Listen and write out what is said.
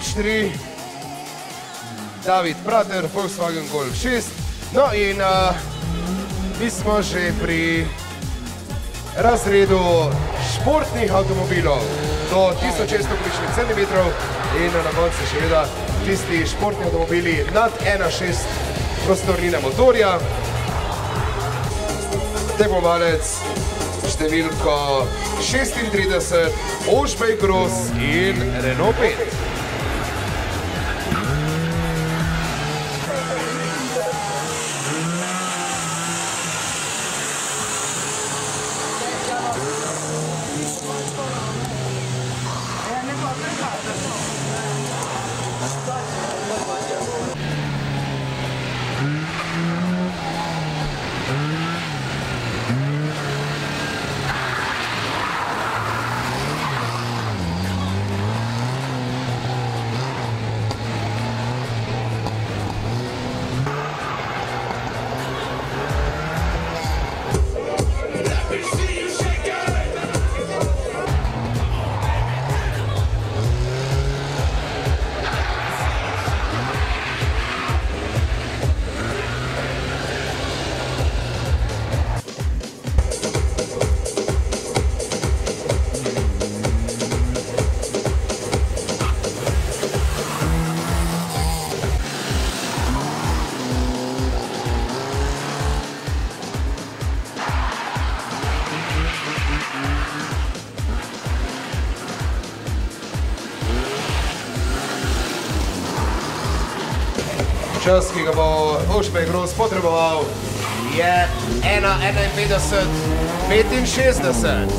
tri. David Prater, Volkswagen Golf 6. No in uh, mi smo že pri razredu športnih avtomobilov do 1600 kubičnih centimetrov in na koncu seveda tisti športni avtomobili nad 1,6 prostornine motorja. Tekmovalec številko 36, Ožbej Gros in Renault 5. Čas, ki ga bo Ošpej Gros potreboval, je 1,51, 65.